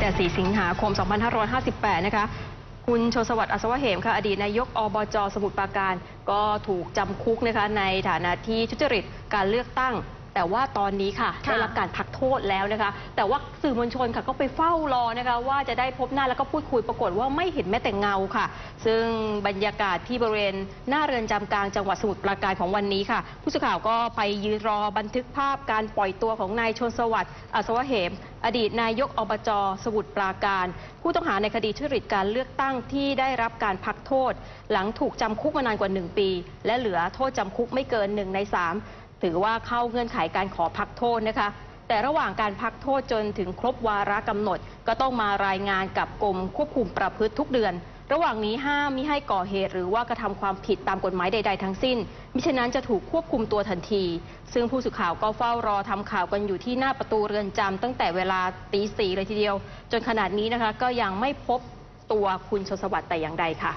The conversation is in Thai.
แต่ 4 สิงหาคม 2558 นะคะ คุณโชสวัสดิ์อัศวะเหมค่ะ อดีตนายกอบจสมุทรปราการ ก็ถูกจำคุกนะคะในฐานะที่ทุจริตการเลือกตั้ง แต่ว่าตอนนี้ค่ะค่ะได้รับการพักโทษแล้วนะคะ แต่ว่าสื่อมวลชนค่ะก็ไปเฝ้ารอนะคะ ว่าจะได้พบหน้าแล้วก็พูดคุยปรากฏว่าไม่เห็นแม้แต่เงาค่ะ ซึ่งบรรยากาศที่บริเวณหน้าเรือนจำกลางจังหวัดสมุทรปราการของวันนี้ค่ะผู้สื่อข่าวก็ไปยืนรอบันทึกภาพการปล่อยตัวของนายชนสวัสดิ์อัศวะเหม อดีตนายกอบจสมุทรปราการ ผู้ต้องหาในคดีทุจริตการเลือกตั้งที่ได้รับการพักโทษ หลังถูกจำคุกมานานกว่า 1 ปี และเหลือโทษจำคุกไม่เกิน1ใน3 ถือว่าเข้าเงื่อนไขการขอพักโทษนะคะ แต่ระหว่างการพักโทษจนถึงครบวาระกำหนด ก็ต้องมารายงานกับกรมควบคุมประพฤติทุกเดือน ระหว่างนี้ห้ามมิให้ก่อเหตุ หรือว่ากระทำความผิดตามกฎหมายใด ๆ ทั้งสิ้น มิฉะนั้นจะถูกควบคุมตัวทันที ซึ่งผู้สื่อข่าวก็เฝ้ารอทำข่าวกันอยู่ที่หน้าประตูเรือนจำตั้งแต่เวลาตีสี่เลยทีเดียว จนขนาดนี้นะคะก็ยังไม่พบตัวคุณชสวัสดิ์แต่อย่างใดค่ะ